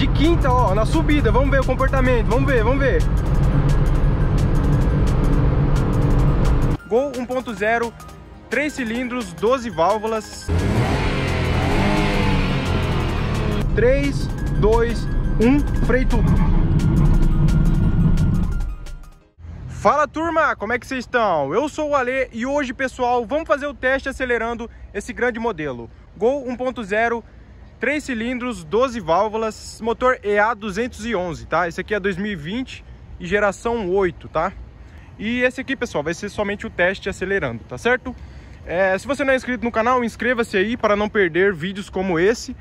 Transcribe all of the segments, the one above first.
de quinta, ó, na subida. Vamos ver o comportamento, vamos ver, vamos ver. Gol 1.0, 3 cilindros, 12 válvulas. 3, 2, 1, freio tudo. Fala turma, como é que vocês estão? Eu sou o Ale e hoje, pessoal, vamos fazer o teste acelerando esse grande modelo. Gol 1.0, 3 cilindros, 12 válvulas, motor EA211, tá? Esse aqui é 2020 e geração 8, tá? E esse aqui, pessoal, vai ser somente o teste acelerando, tá certo? É, se você não é inscrito no canal, inscreva-se aí para não perder vídeos como esse.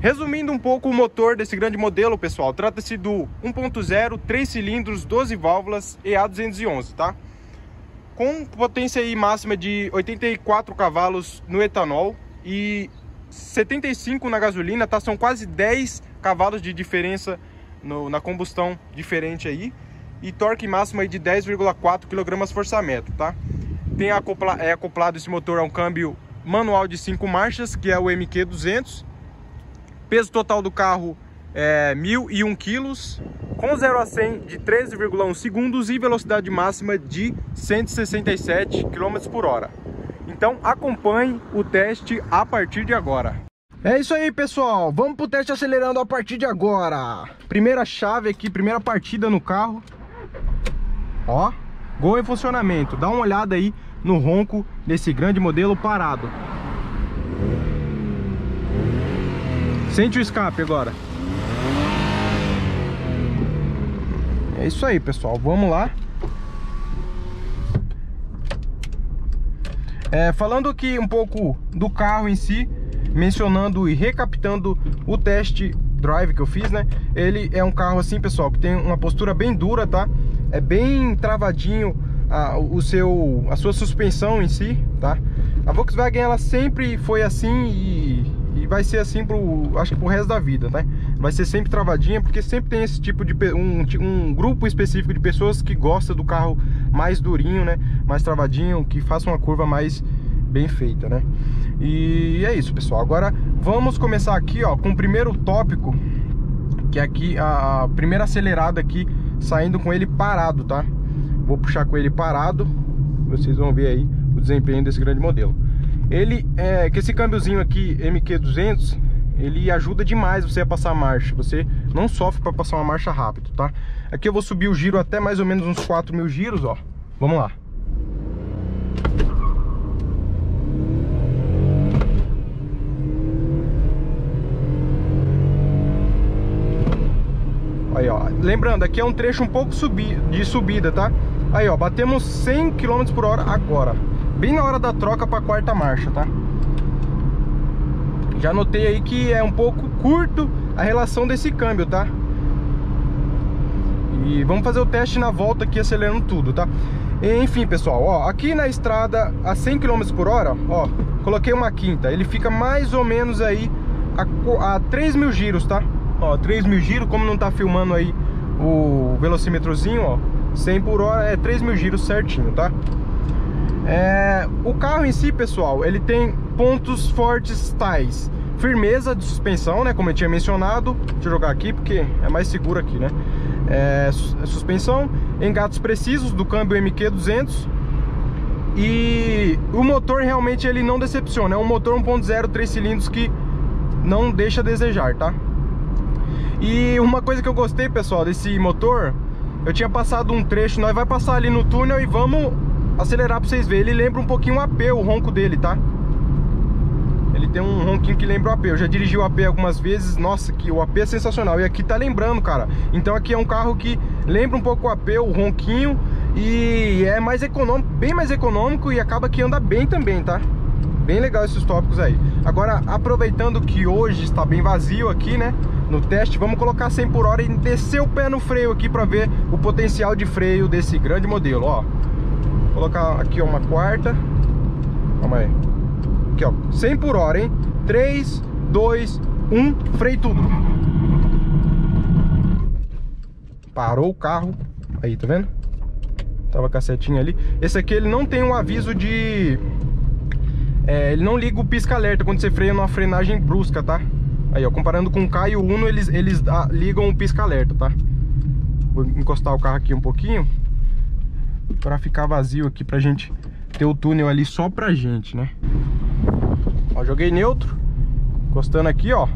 Resumindo um pouco o motor desse grande modelo, pessoal, trata-se do 1.0, 3 cilindros, 12 válvulas EA211, tá? Com potência aí máxima de 84 cavalos no etanol e 75 na gasolina, tá? São quase 10 cavalos de diferença no, na combustão diferente aí e torque máximo aí de 10,4 kgfm, tá? Tem acopla, é acoplado esse motor a um câmbio manual de 5 marchas, que é o MQ200. Peso total do carro é 1.001 kg, com 0 a 100 de 13,1 segundos e velocidade máxima de 167 km por hora. Então acompanhe o teste a partir de agora. É isso aí, pessoal. Vamos pro teste acelerando a partir de agora. Primeira chave aqui, primeira partida no carro. Ó, gol em funcionamento. Dá uma olhada aí no ronco desse grande modelo parado. Sente o escape agora. É isso aí, pessoal. Vamos lá. É, falando aqui um pouco do carro em si, mencionando e recapitando o teste drive que eu fiz, né? Ele é um carro assim, pessoal, que tem uma postura bem dura, tá? é bem travadinho a, o seu, a sua suspensão em si, tá? A Volkswagen ela sempre foi assim e, e vai ser assim pro, acho que pro resto da vida, né? Vai ser sempre travadinha porque sempre tem esse tipo de um, um grupo específico de pessoas que gosta do carro mais durinho, né? Mais travadinho, que faça uma curva mais bem feita, né? E é isso, pessoal. Agora vamos começar aqui, ó, com o primeiro tópico, que é aqui a primeira acelerada aqui saindo com ele parado, tá? Vou puxar com ele parado, vocês vão ver aí o desempenho desse grande modelo. Ele, é, que esse câmbiozinho aqui, MQ200, ele ajuda demais você a passar a marcha. Você não sofre para passar uma marcha rápido, tá? Aqui eu vou subir o giro até mais ou menos uns 4 mil giros, ó. Vamos lá. Aí, ó. Lembrando, aqui é um trecho um pouco subi de subida, tá? Aí, ó, batemos 100 km por hora agora. Bem na hora da troca para quarta marcha, tá? Já notei aí que é um pouco curto a relação desse câmbio, tá? E vamos fazer o teste na volta aqui, acelerando tudo, tá? Enfim, pessoal, ó, aqui na estrada a 100 km por hora, ó, coloquei uma quinta. Ele fica mais ou menos aí a, a 3 mil giros, tá? Ó, 3 mil giros, como não tá filmando aí o velocímetrozinho, ó 100 por hora é 3 mil giros certinho, tá? É, o carro em si, pessoal, ele tem pontos fortes tais Firmeza de suspensão, né, como eu tinha mencionado eu jogar aqui porque é mais seguro aqui, né é, Suspensão, engatos precisos do câmbio MQ200 E o motor realmente ele não decepciona É um motor 1.0 3 cilindros que não deixa a desejar, tá? E uma coisa que eu gostei, pessoal, desse motor, eu tinha passado um trecho, nós vai passar ali no túnel e vamos acelerar pra vocês verem. Ele lembra um pouquinho o AP, o ronco dele, tá? Tem um ronquinho que lembra o AP. Eu já dirigi o AP algumas vezes, nossa, que o AP é sensacional. E aqui tá lembrando, cara. Então aqui é um carro que lembra um pouco o AP, o ronquinho, e é mais econômico, bem mais econômico e acaba que anda bem também, tá? Bem legal esses tópicos aí. Agora, aproveitando que hoje está bem vazio aqui, né? No teste, vamos colocar 100 por hora e descer o pé no freio aqui para ver o potencial de freio desse grande modelo, ó. Vou colocar aqui uma quarta. Calma aí. Aqui, ó. 100 por hora, hein? 3, 2, 1, freio tudo. Parou o carro. Aí, tá vendo? Tava com a setinha ali. Esse aqui, ele não tem um aviso de é, ele não liga o pisca-alerta quando você freia numa frenagem brusca, tá? Aí, ó, comparando com o K e o Uno, eles, eles ah, ligam o pisca-alerta, tá? Vou encostar o carro aqui um pouquinho Pra ficar vazio aqui, pra gente ter o túnel ali só pra gente, né? Ó, joguei neutro Encostando aqui, ó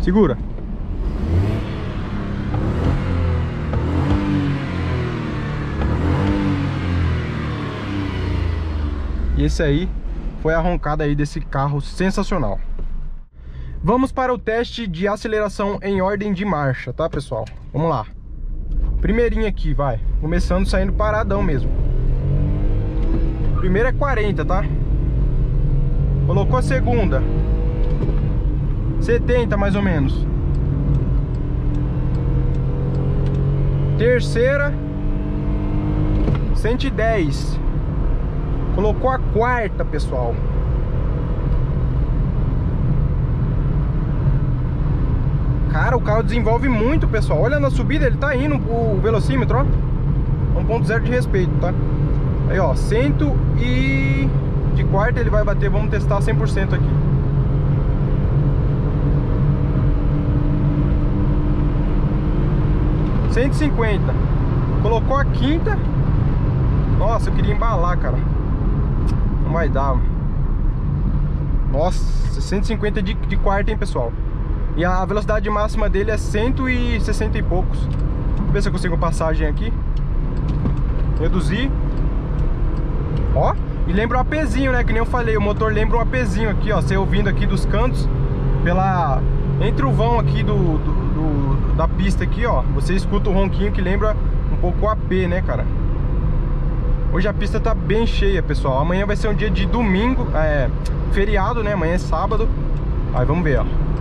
Segura. E esse aí foi a roncada aí desse carro sensacional. Vamos para o teste de aceleração em ordem de marcha, tá, pessoal? Vamos lá. Primeirinho aqui, vai. Começando saindo paradão mesmo. Primeiro é 40, tá? Colocou a segunda. 70 mais ou menos. Terceira 110. Colocou a quarta, pessoal. Cara, o carro desenvolve muito, pessoal. Olha na subida, ele tá indo o velocímetro, ó. 1.0 de respeito, tá? Aí, ó, cento e... De quarta ele vai bater, vamos testar 100% aqui. 150 Colocou a quinta Nossa, eu queria embalar, cara Não vai dar Nossa, 150 de, de quarta, hein, pessoal E a velocidade máxima dele é 160 e poucos. Vou ver se eu consigo passagem aqui. Reduzir. Ó, e lembra um apezinho, né, que nem eu falei O motor lembra um apezinho aqui, ó. Você ouvindo aqui dos cantos Pela... Entre o vão aqui do, do do, da pista aqui, ó. Você escuta o ronquinho que lembra um pouco o AP, né, cara? Hoje a pista tá bem cheia, pessoal. Amanhã vai ser um dia de domingo, é, feriado, né? Amanhã é sábado. Aí vamos ver, ó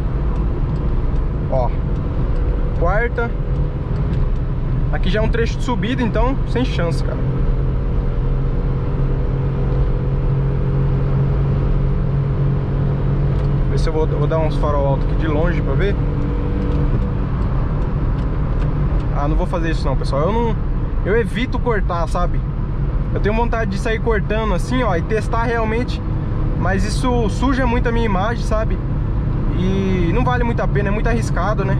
Ó Quarta Aqui já é um trecho de subida, então sem chance, cara Ver se eu vou, vou dar uns farol alto aqui de longe pra ver ah, não vou fazer isso não, pessoal. Eu não... Eu evito cortar, sabe? Eu tenho vontade de sair cortando assim, ó, e testar realmente. Mas isso suja muito a minha imagem, sabe? E não vale muito a pena, é muito arriscado, né?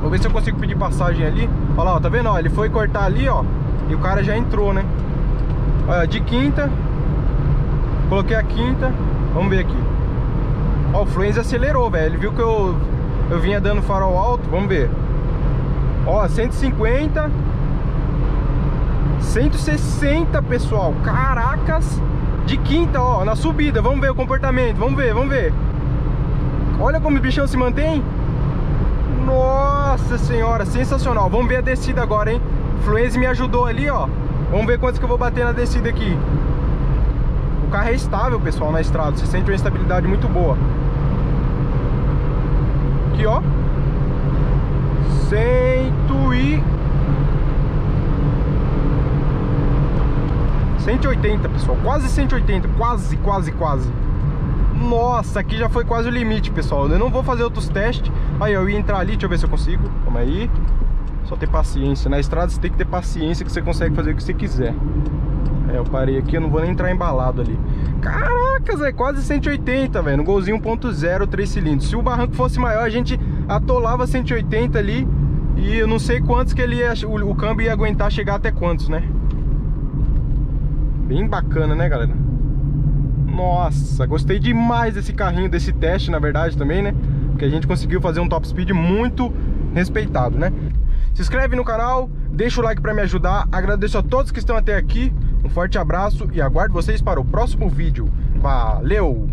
Vou ver se eu consigo pedir passagem ali. Olha lá, ó, tá vendo? Ó, ele foi cortar ali, ó. E o cara já entrou, né? Olha, de quinta. Coloquei a quinta. Vamos ver aqui. Ó, o Fluence acelerou, velho. Ele viu que eu eu vinha dando farol alto, vamos ver Ó, 150 160, pessoal Caracas De quinta, ó, na subida. Vamos ver o comportamento, vamos ver, vamos ver. Olha como o bichão se mantém. Nossa senhora, sensacional. Vamos ver a descida agora, hein? Fluence me ajudou ali, ó. Vamos ver quantos que eu vou bater na descida aqui. O carro é estável, pessoal, na estrada. Você sente uma estabilidade muito boa. Aqui, ó. Cento e... 180, pessoal. Quase 180. Quase, quase, quase. Nossa, aqui já foi quase o limite, pessoal. Eu não vou fazer outros testes. Aí, eu ia entrar ali, deixa eu ver se eu consigo. Calma aí. Só ter paciência. Na estrada você tem que ter paciência que você consegue fazer o que você quiser. É, eu parei aqui, eu não vou nem entrar embalado ali. Caracas, é quase 180, velho. No golzinho 1.0, 3 cilindros. Se o barranco fosse maior, a gente atolava 180 ali. E eu não sei quantos que ele ia, o, o câmbio ia aguentar chegar até quantos, né? Bem bacana, né, galera? Nossa, gostei demais desse carrinho, desse teste, na verdade, também, né? Porque a gente conseguiu fazer um top speed muito respeitado, né? Se inscreve no canal, deixa o like pra me ajudar. Agradeço a todos que estão até aqui. Um forte abraço e aguardo vocês para o próximo vídeo. Valeu!